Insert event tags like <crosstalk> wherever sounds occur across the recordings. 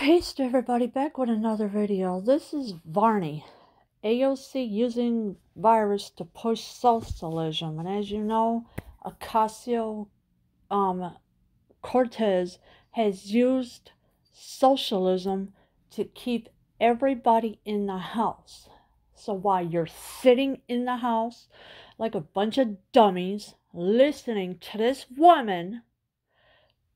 Peace to everybody, back with another video. This is Varney. AOC using virus to push socialism. And as you know, Ocasio um, Cortez has used socialism to keep everybody in the house. So while you're sitting in the house like a bunch of dummies listening to this woman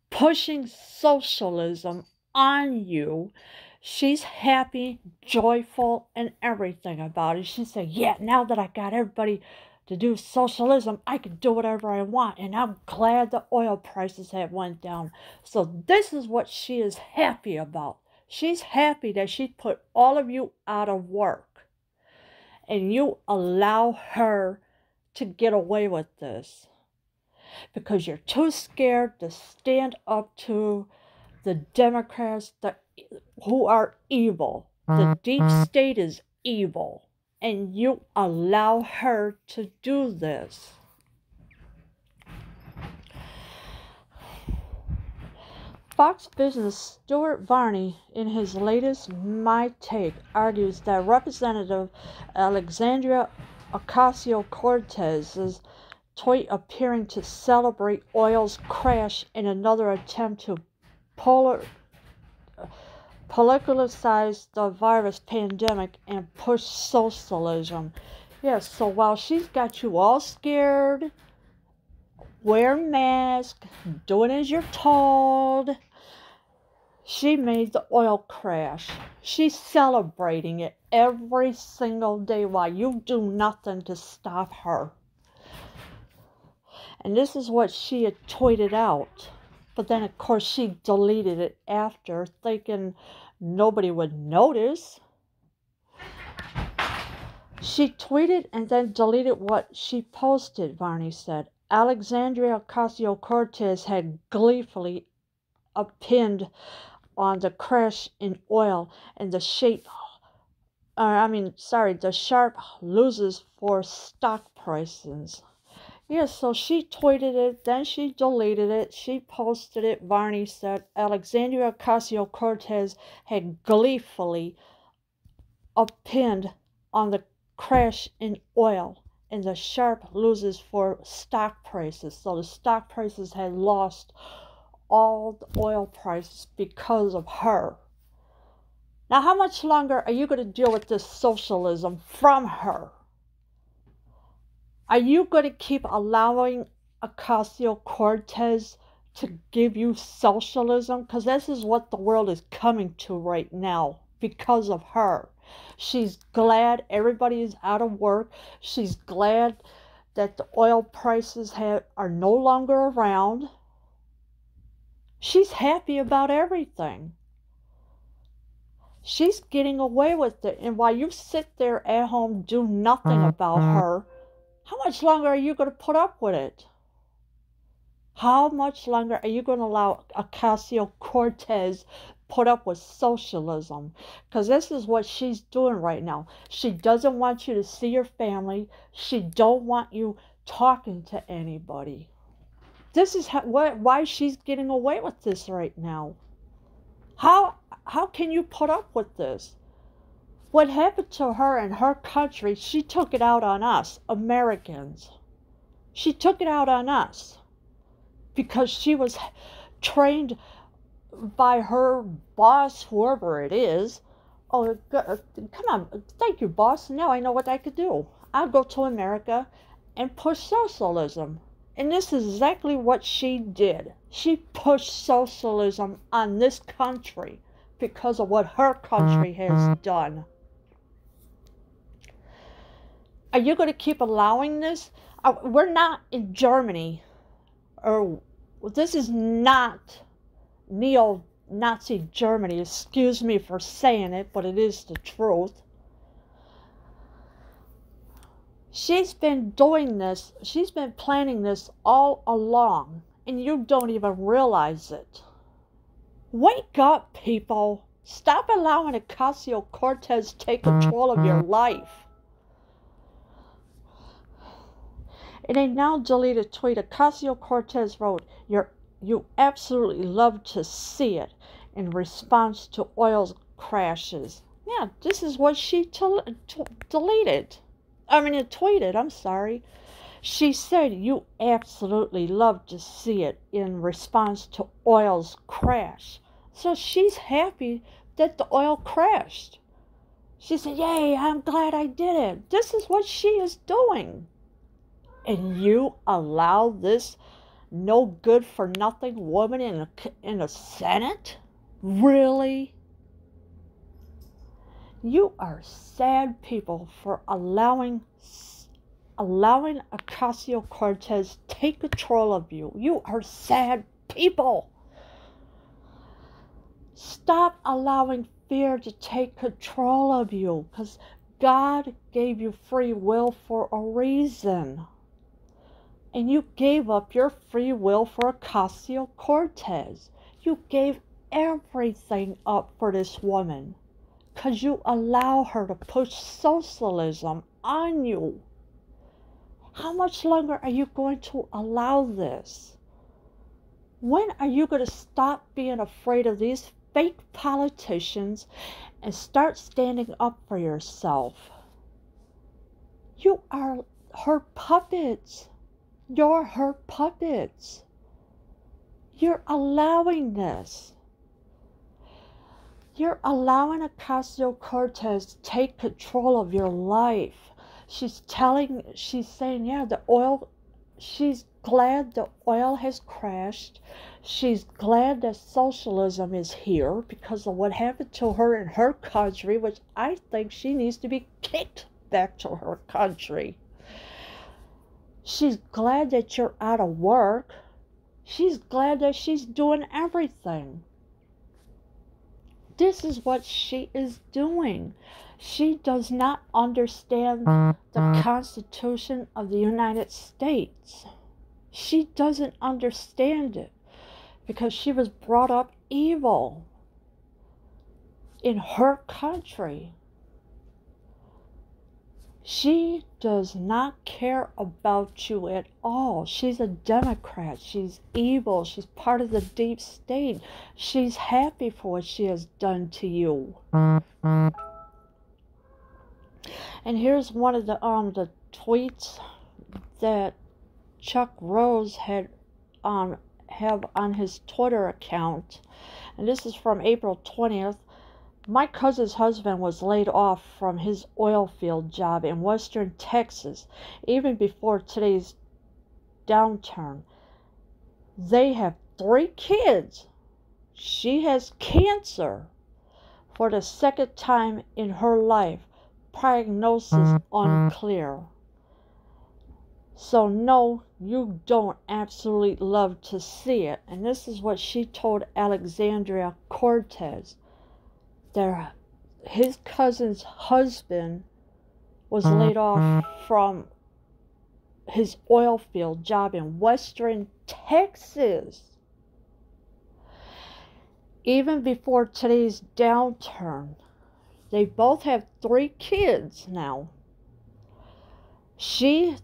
pushing socialism on you. She's happy, joyful, and everything about it. She said, Yeah, now that I got everybody to do socialism, I can do whatever I want. And I'm glad the oil prices have went down. So this is what she is happy about. She's happy that she put all of you out of work. And you allow her to get away with this. Because you're too scared to stand up to the Democrats the, who are evil. The deep mm-hmm. state is evil. And you allow her to do this. Fox Business Stuart Varney, in his latest My Take, argues that Representative Alexandria Ocasio Cortez's tweet appearing to celebrate oil's crash in another attempt to polar, politicize the virus pandemic and push socialism. Yes, so while she's got you all scared, wear mask, doing as you're told, she made the oil crash. She's celebrating it every single day while you do nothing to stop her. And this is what she had tweeted out. But then, of course, she deleted it after, thinking nobody would notice. She tweeted and then deleted what she posted, Varney said. Alexandria Ocasio Cortez had gleefully pinned on the crash in oil and the shape, uh, I mean, sorry, the sharp loses for stock prices. Yeah, so she tweeted it, then she deleted it, she posted it. Varney said Alexandria Ocasio Cortez had gleefully pinned on the crash in oil and the sharp loses for stock prices. So the stock prices had lost all the oil prices because of her. Now, how much longer are you going to deal with this socialism from her? Are you going to keep allowing Ocasio Cortez to give you socialism? Because this is what the world is coming to right now because of her. She's glad everybody is out of work. She's glad that the oil prices have, are no longer around. She's happy about everything. She's getting away with it. And while you sit there at home, do nothing about mm-hmm. her, how much longer are you going to put up with it? How much longer are you going to allow Ocasio Cortez put up with socialism? Because this is what she's doing right now. She doesn't want you to see your family. She don't want you talking to anybody. This is how, why she's getting away with this right now. How how can you put up with this? What happened to her and her country, she took it out on us, Americans. She took it out on us because she was trained by her boss, whoever it is. Oh, come on, thank you, boss. Now I know what I could do. I'll go to America and push socialism. And this is exactly what she did. She pushed socialism on this country because of what her country has mm-hmm. done. Are you going to keep allowing this? Uh, we're not in Germany, or this is not neo Nazi Germany. Excuse me for saying it, but it is the truth. She's been doing this, she's been planning this all along, and you don't even realize it. Wake up, people. Stop allowing Ocasio Cortez take control of your life. In a now deleted tweet, Ocasio Cortez wrote, You're, You absolutely love to see it. in response to oil crashes. Yeah, this is what she deleted. I mean, it tweeted, I'm sorry. She said, You absolutely love to see it in response to oil's crash. So she's happy that the oil crashed. She said, Yay, I'm glad I did it. This is what she is doing. And you allow this no good for nothing woman in a, in a Senate? Really? You are sad people for allowing allowing Ocasio Cortez take control of you. You are sad people. Stop allowing fear to take control of you because God gave you free will for a reason. And you gave up your free will for Ocasio Cortez. You gave everything up for this woman because you allow her to push socialism on you. How much longer are you going to allow this? When are you going to stop being afraid of these fake politicians and start standing up for yourself? You are her puppets. You're her puppets. You're allowing this. You're allowing Ocasio Cortez take control of your life. She's telling, she's saying, yeah, the oil, she's glad the oil has crashed. She's glad that socialism is here because of what happened to her in her country, which I think she needs to be kicked back to her country. She's glad that you're out of work. She's glad that she's doing everything. This is what she is doing. She does not understand the mm-hmm. Constitution of the United States. She doesn't understand it because she was brought up evil in her country. She does not care about you at all. She's a Democrat. She's evil. She's part of the deep state. She's happy for what she has done to you. And here's one of the um the tweets that Chuck Rose had um have on his Twitter account. And this is from April 20th. My cousin's husband was laid off from his oil field job in western Texas even before today's downturn. They have three kids. She has cancer for the second time in her life. Prognosis unclear. So, no, you don't absolutely love to see it. And this is what she told Alexandria Cortez their his cousin's husband was uh-huh. laid off from his oil field job in western Texas. Even before today's downturn, they both have three kids now. She,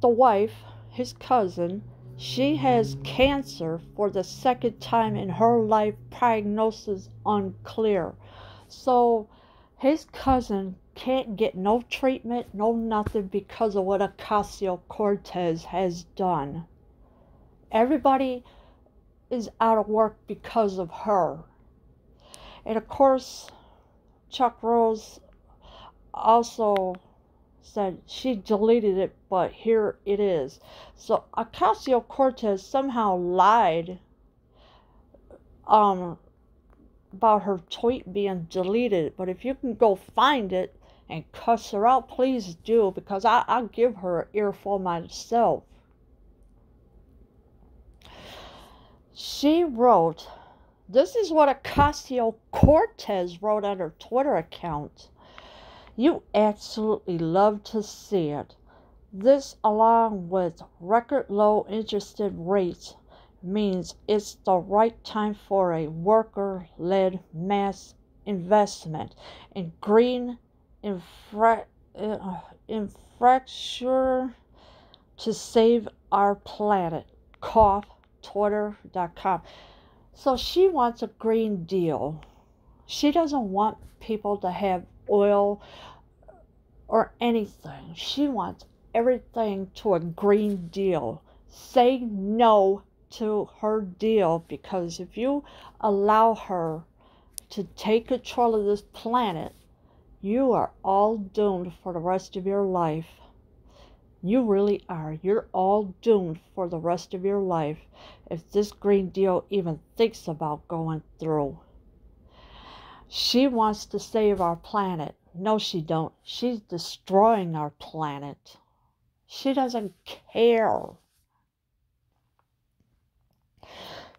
the wife, his cousin, she has cancer for the second time in her life, prognosis unclear. So his cousin can't get no treatment, no nothing because of what Ocasio Cortez has done. Everybody is out of work because of her. And of course, Chuck Rose also said she deleted it, but here it is. So Ocasio Cortez somehow lied um, about her tweet being deleted, but if you can go find it and cuss her out, please do, because I, I'll give her an earful myself. She wrote, this is what Ocasio Cortez wrote on her Twitter account. You absolutely love to see it. This, along with record low interest rates, means it's the right time for a worker led mass investment in green infra- uh, infrastructure to save our planet. Cough, twitter.com. So she wants a green deal. She doesn't want people to have oil or anything. She wants everything to a green deal. Say no to her deal because if you allow her to take control of this planet, you are all doomed for the rest of your life. You really are. You're all doomed for the rest of your life if this Green Deal even thinks about going through. She wants to save our planet. No, she don't. She's destroying our planet. She doesn't care.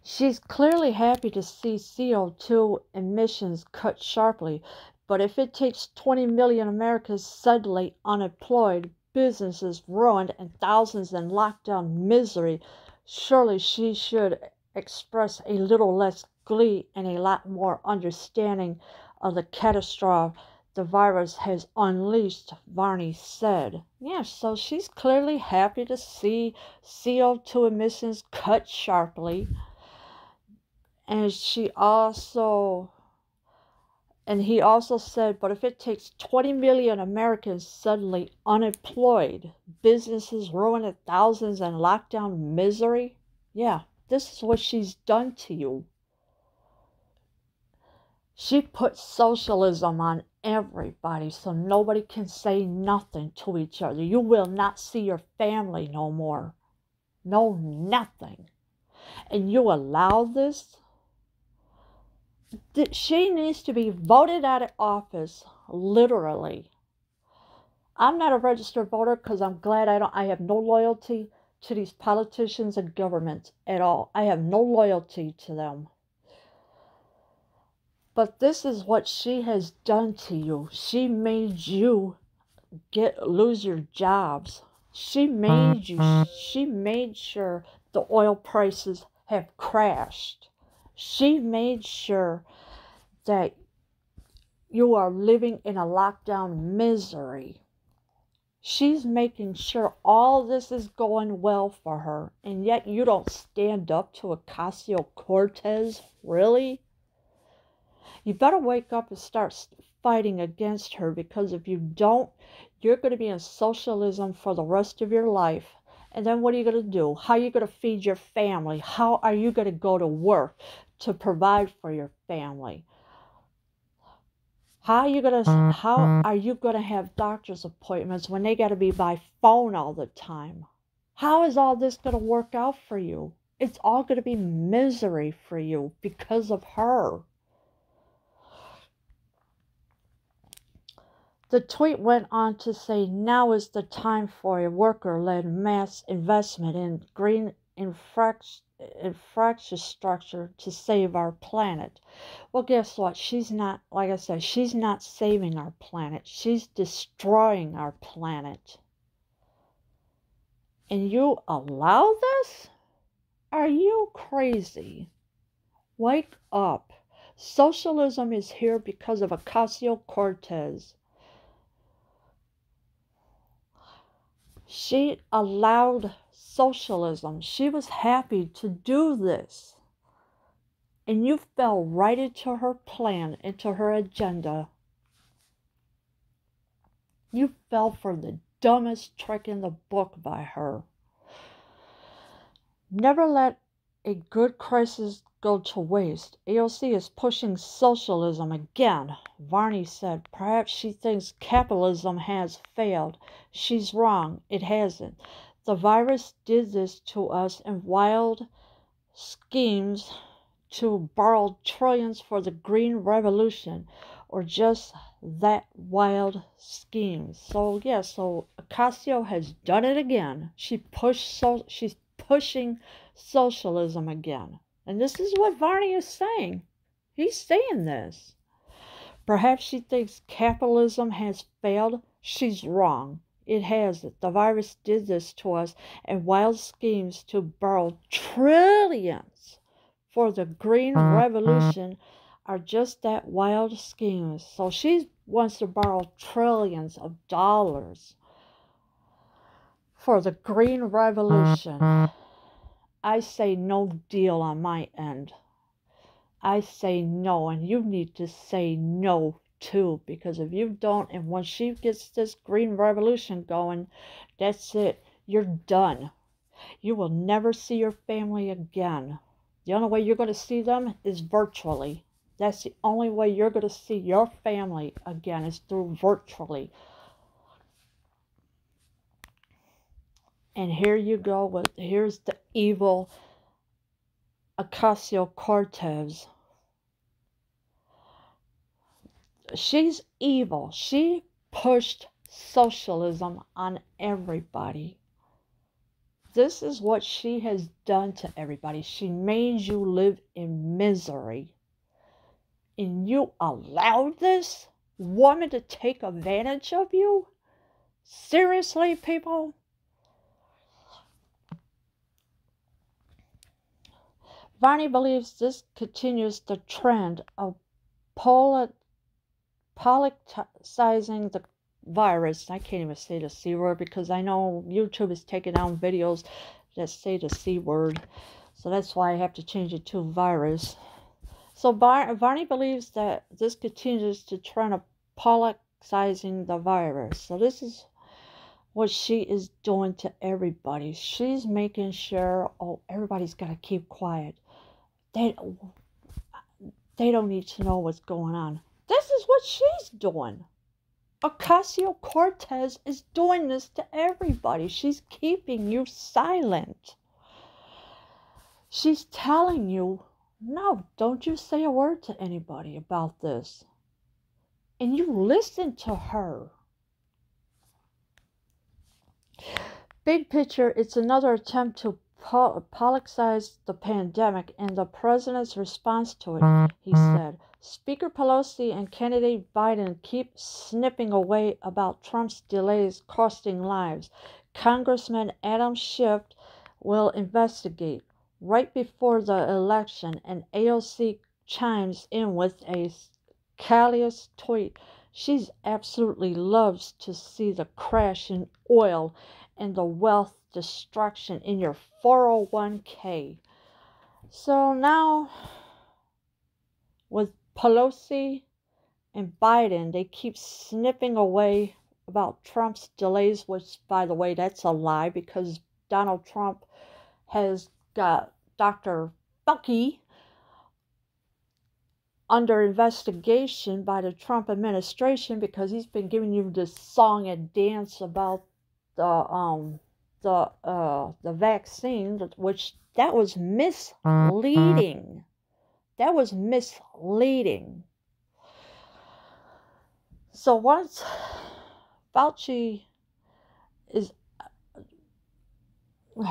She's clearly happy to see CO2 emissions cut sharply, but if it takes 20 million Americans suddenly unemployed, businesses ruined, and thousands in lockdown misery, surely she should express a little less glee and a lot more understanding of the catastrophe the virus has unleashed, Varney said. Yeah, so she's clearly happy to see CO2 emissions cut sharply and she also and he also said but if it takes 20 million americans suddenly unemployed businesses ruined thousands and lockdown misery. Yeah this is what she's done to you. She put socialism on everybody so nobody can say nothing to each other. You will not see your family no more. No nothing. And you allow this she needs to be voted out of office literally. I'm not a registered voter because i'm glad i don't i have no loyalty to these politicians and governments at all. I have no loyalty to them. But this is what she has done to you. She made you get lose your jobs. She made you she made sure the oil prices have crashed she made sure that you are living in a lockdown misery. She's making sure all this is going well for her, and yet you don't stand up to Ocasio Cortez? Really? You better wake up and start fighting against her because if you don't, you're going to be in socialism for the rest of your life. And then what are you going to do? How are you going to feed your family? How are you going to go to work to provide for your family? How are you going to mm-hmm. how are you going to have doctor's appointments when they got to be by phone all the time? How is all this going to work out for you? It's all going to be misery for you because of her. The tweet went on to say, now is the time for a worker led mass investment in green infrastructure to save our planet. Well, guess what? She's not, like I said, she's not saving our planet. She's destroying our planet. And you allow this? Are you crazy? Wake up. Socialism is here because of Ocasio Cortez. She allowed socialism. She was happy to do this. And you fell right into her plan, into her agenda. You fell for the dumbest trick in the book by her. Never let a good crisis go to waste. AOC is pushing socialism again. Varney said, perhaps she thinks capitalism has failed. She's wrong. It hasn't. The virus did this to us in wild schemes to borrow trillions for the green revolution or just that wild scheme. So yeah, so Ocasio has done it again. She pushed so she's pushing socialism again. And this is what Varney is saying. He's saying this. Perhaps she thinks capitalism has failed. She's wrong. It hasn't. The virus did this to us, and wild schemes to borrow trillions for the green mm-hmm. revolution are just that wild schemes. So she wants to borrow trillions of dollars for the green revolution. Mm-hmm. I say no deal on my end. I say no, and you need to say no too, because if you don't, and once she gets this green revolution going, that's it. You're done. You will never see your family again. The only way you're going to see them is virtually. That's the only way you're going to see your family again is through virtually. And here you go with here's the evil Ocasio Cortez. She's evil. She pushed socialism on everybody. This is what she has done to everybody. She made you live in misery and you allowed this woman to take advantage of you? Seriously, people? Varney believes this continues the trend of politicizing the virus. I can't even say the C word because I know YouTube is taking down videos that say the C word. So that's why I have to change it to virus. So Bar- Varney believes that this continues to trend of politicizing the virus. So this is what she is doing to everybody. She's making sure, oh, everybody's got to keep quiet. They, they don't need to know what's going on. This is what she's doing. Ocasio Cortez is doing this to everybody. She's keeping you silent. She's telling you no, don't you say a word to anybody about this. And you listen to her. Big picture, it's another attempt to politicize the pandemic and the president's response to it, he said. Speaker Pelosi and candidate Biden keep snipping away about Trump's delays costing lives. Congressman Adam Schiff will investigate right before the election, and AOC chimes in with a callous tweet. She absolutely loves to see the crash in oil and the wealth destruction in your 401k. So now, with Pelosi and Biden, they keep snipping away about Trump's delays, which, by the way, that's a lie because Donald Trump has got Dr. Fauci under investigation by the Trump administration because he's been giving you this song and dance about the um the uh the vaccine which that was misleading that was misleading so once Fauci is <sighs>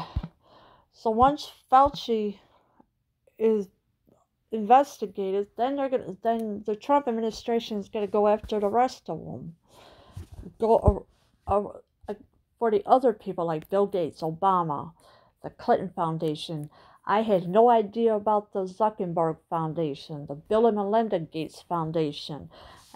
so once Fauci is investigated, then they're gonna then the Trump administration is gonna go after the rest of them. Go uh, uh, for the other people like Bill Gates, Obama, the Clinton Foundation. I had no idea about the Zuckerberg Foundation, the Bill and Melinda Gates Foundation.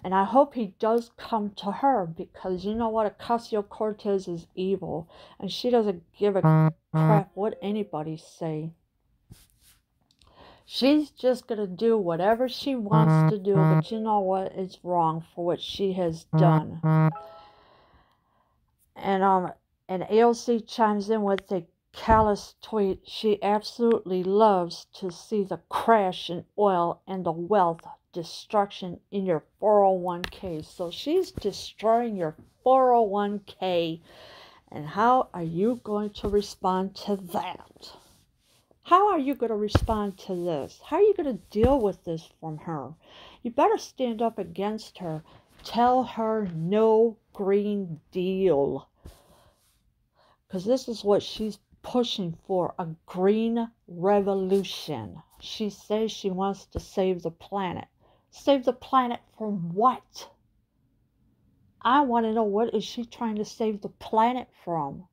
And I hope he does come to her because you know what? Ocasio Cortez is evil and she doesn't give a crap what anybody say. She's just going to do whatever she wants to do, but you know what? It's wrong for what she has done. And um and AOC chimes in with a callous tweet. She absolutely loves to see the crash in oil and the wealth destruction in your 401k. So she's destroying your 401k. And how are you going to respond to that? How are you going to respond to this? How are you going to deal with this from her? You better stand up against her. Tell her no green deal. Because this is what she's pushing for a green revolution. She says she wants to save the planet. Save the planet from what? I want to know what is she trying to save the planet from?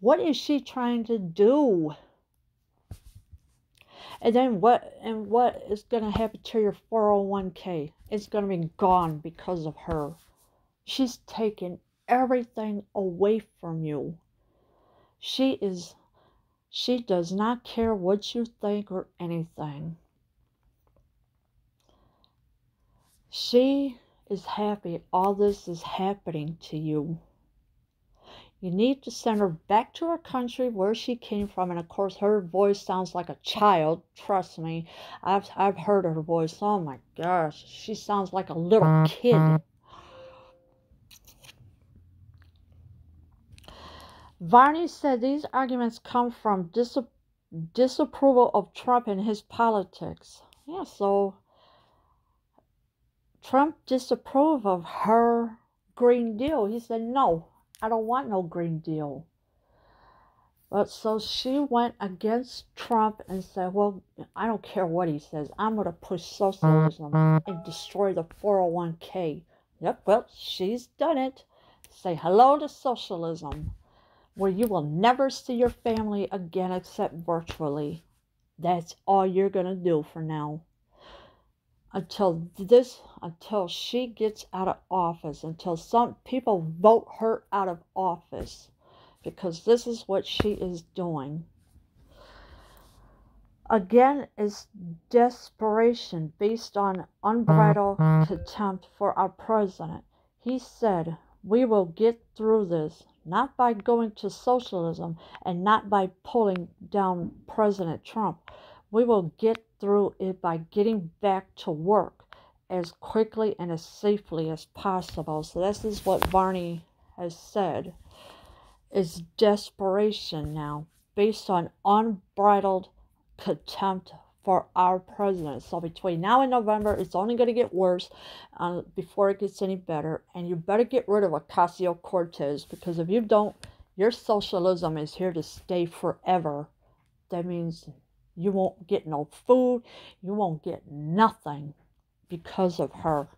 What is she trying to do? And then what and what is going to happen to your 401k? It's going to be gone because of her. She's taken everything away from you. She is She does not care what you think or anything. She is happy all this is happening to you. You need to send her back to her country where she came from. And of course, her voice sounds like a child. Trust me, I've, I've heard her voice. Oh my gosh, she sounds like a little kid. Varney said these arguments come from dis- disapproval of Trump and his politics. Yeah, so Trump disapproved of her Green Deal. He said, no, I don't want no Green Deal. But so she went against Trump and said, Well, I don't care what he says. I'm going to push socialism and destroy the 401k. Yep, well, she's done it. Say hello to socialism, where you will never see your family again except virtually. That's all you're going to do for now. Until this until she gets out of office until some people vote her out of office because this is what she is doing. Again is desperation based on unbridled mm-hmm. contempt for our president. He said we will get through this not by going to socialism and not by pulling down president trump we will get through it by getting back to work as quickly and as safely as possible. So this is what Varney has said is desperation now based on unbridled contempt for our president. So between now and November, it's only going to get worse uh, before it gets any better. And you better get rid of Ocasio Cortez because if you don't, your socialism is here to stay forever. That means you won't get no food. You won't get nothing because of her.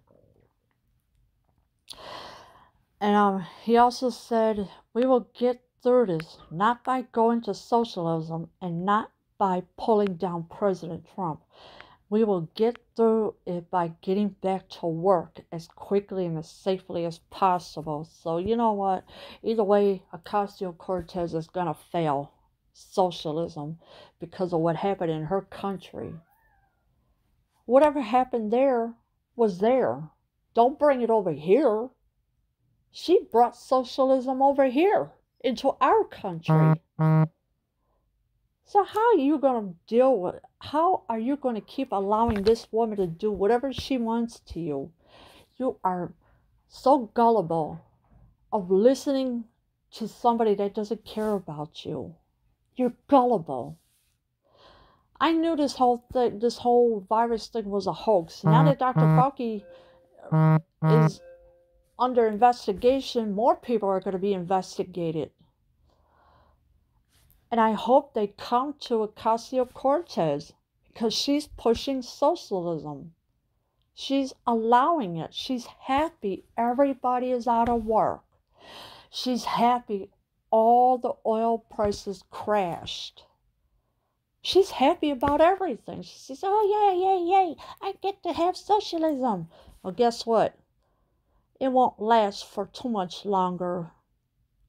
And um, he also said, We will get through this not by going to socialism and not by pulling down President Trump. We will get through it by getting back to work as quickly and as safely as possible. So, you know what? Either way, Ocasio Cortez is going to fail socialism because of what happened in her country. Whatever happened there was there. Don't bring it over here. She brought socialism over here into our country. So how are you going to deal with how are you going to keep allowing this woman to do whatever she wants to you? You are so gullible of listening to somebody that doesn't care about you. You're gullible. I knew this whole thing, this whole virus thing was a hoax. Now that Dr. Mm-hmm. Fauci is under investigation, more people are going to be investigated. And I hope they come to Ocasio Cortez because she's pushing socialism. She's allowing it. She's happy everybody is out of work. She's happy all the oil prices crashed. She's happy about everything. She says, Oh, yay, yay, yay, I get to have socialism. Well, guess what? It won't last for too much longer.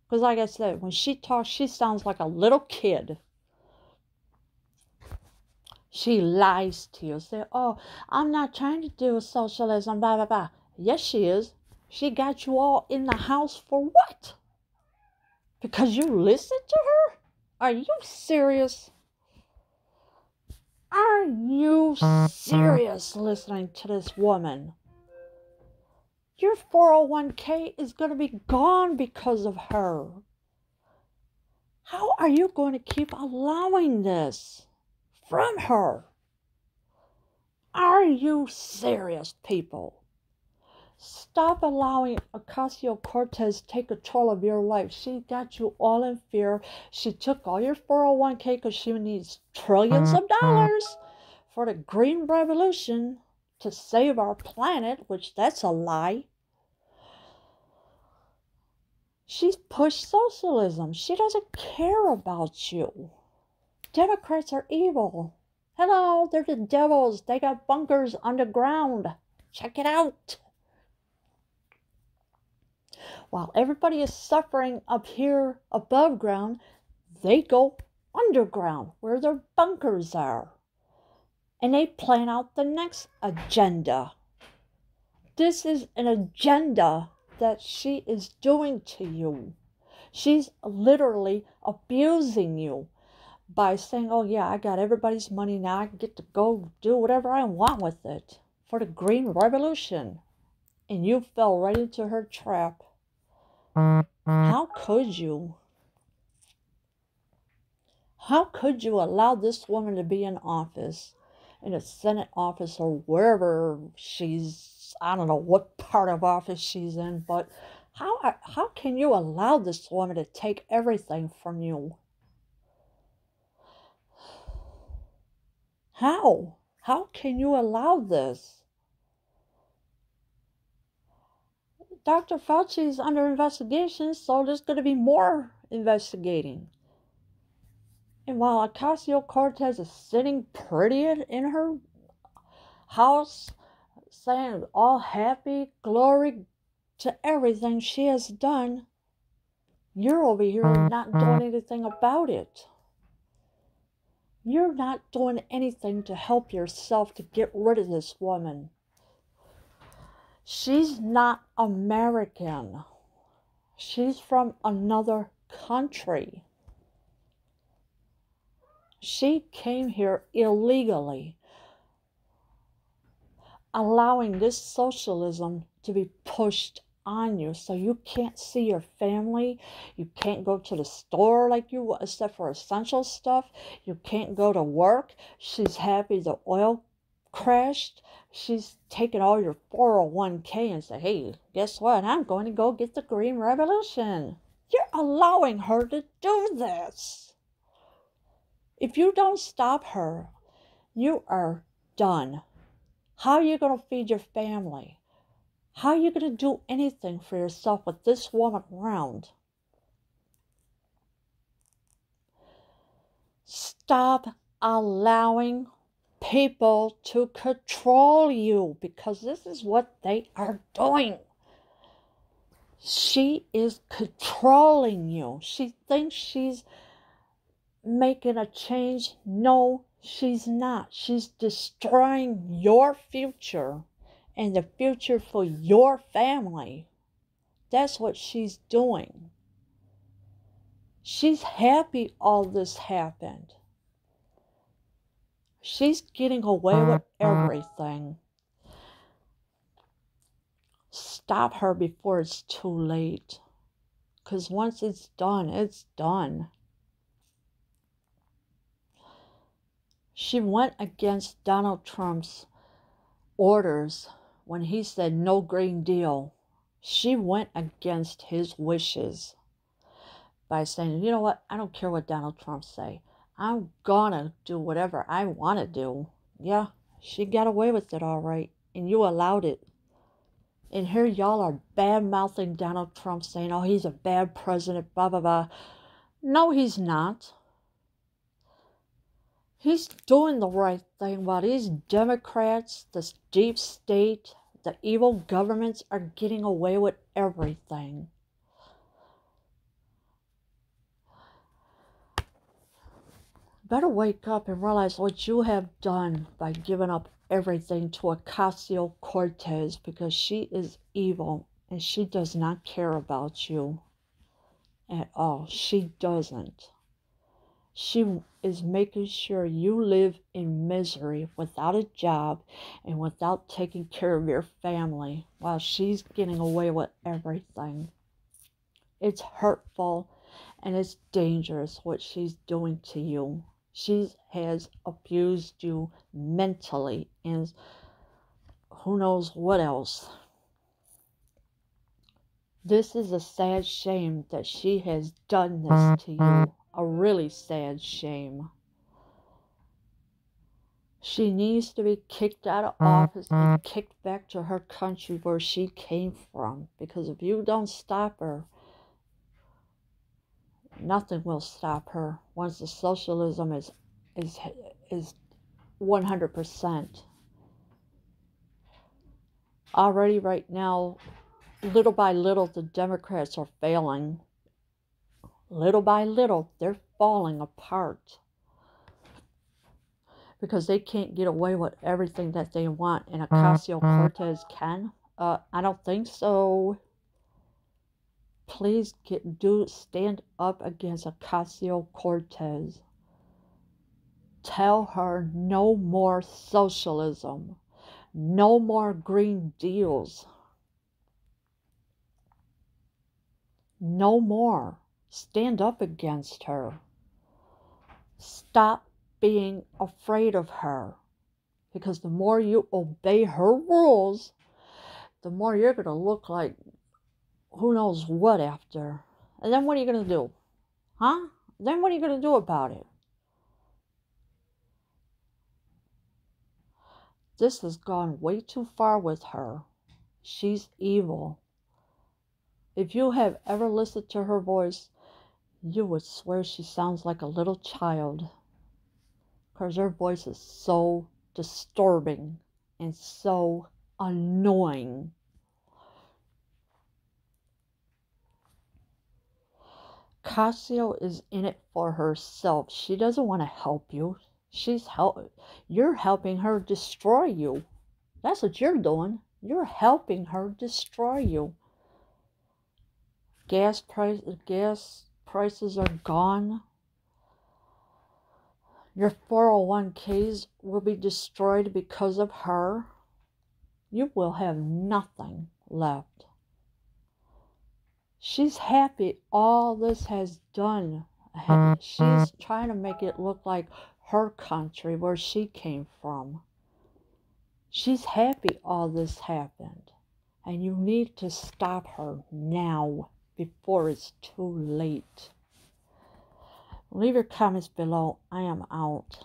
Because, like I said, when she talks, she sounds like a little kid. She lies to you. Say, Oh, I'm not trying to do socialism, blah, blah, blah. Yes, she is. She got you all in the house for what? Because you listened to her? Are you serious? Are you serious listening to this woman? Your 401k is going to be gone because of her. How are you going to keep allowing this from her? Are you serious, people? Stop allowing Ocasio Cortez take control of your life. She got you all in fear. She took all your 401k because she needs trillions of mm-hmm. dollars for the green revolution to save our planet, which that's a lie. She's pushed socialism. She doesn't care about you. Democrats are evil. Hello, they're the devils. They got bunkers underground. Check it out. While everybody is suffering up here above ground, they go underground where their bunkers are. And they plan out the next agenda. This is an agenda that she is doing to you. She's literally abusing you by saying, Oh, yeah, I got everybody's money now. I get to go do whatever I want with it for the Green Revolution. And you fell right into her trap. How could you? How could you allow this woman to be in office, in a Senate office or wherever she's, I don't know what <laughs> part of office she's in, but how, how can you allow this woman to take everything from you? How? How can you allow this? Dr. Fauci is under investigation, so there's going to be more investigating. And while Ocasio Cortez is sitting pretty in her house, saying all happy, glory to everything she has done, you're over here not doing anything about it. You're not doing anything to help yourself to get rid of this woman. She's not American. She's from another country. She came here illegally, allowing this socialism to be pushed on you. So you can't see your family. You can't go to the store like you except for essential stuff. You can't go to work. She's happy the oil crashed. She's taken all your 401k and said hey guess what? I'm going to go get the green revolution. You're allowing her to do this if you don't stop her you are done how are you going to feed your family how are you going to do anything for yourself with this woman around? Stop allowing people to control you because this is what they are doing. She is controlling you. She thinks she's making a change. No, she's not. She's destroying your future and the future for your family. That's what she's doing. She's happy all this happened. She's getting away with mm-hmm. everything. Stop her before it's too late. Because once it's done, it's done. She went against Donald Trump's orders when he said no Green Deal, she went against his wishes by saying, you know what, I don't care what Donald Trump say. I'm gonna do whatever I want to do. Yeah, she got away with it all right, and you allowed it. And here y'all are bad mouthing Donald Trump saying, oh, he's a bad president, blah, blah, blah. No, he's not. He's doing the right thing while these Democrats, this deep state, the evil governments are getting away with everything. Better wake up and realize what you have done by giving up everything to Ocasio Cortez because she is evil and she does not care about you at all. She doesn't. She is making sure you live in misery without a job and without taking care of your family while she's getting away with everything. It's hurtful and it's dangerous what she's doing to you. She has abused you mentally and who knows what else. This is a sad shame that she has done this to you a really sad shame. She needs to be kicked out of office and mm-hmm. kicked back to her country where she came from. Because if you don't stop her, nothing will stop her once the socialism is is is 100%. Already right now, little by little, the Democrats are failing little by little, they're falling apart because they can't get away with everything that they want, and Ocasio Cortez can. Uh, I don't think so. Please get do stand up against Ocasio Cortez. Tell her no more socialism, no more green deals. No more. Stand up against her. Stop being afraid of her. Because the more you obey her rules, the more you're going to look like who knows what after. And then what are you going to do? Huh? Then what are you going to do about it? This has gone way too far with her. She's evil. If you have ever listened to her voice, you would swear she sounds like a little child. Because her voice is so disturbing and so annoying. Casio is in it for herself. She doesn't want to help you. She's help you're helping her destroy you. That's what you're doing. You're helping her destroy you gas price gas prices are gone. Your 401ks will be destroyed because of her. You will have nothing left. She's happy all this has done. She's trying to make it look like her country where she came from. She's happy all this happened. And you need to stop her now before it's too late. Leave your comments below. I am out.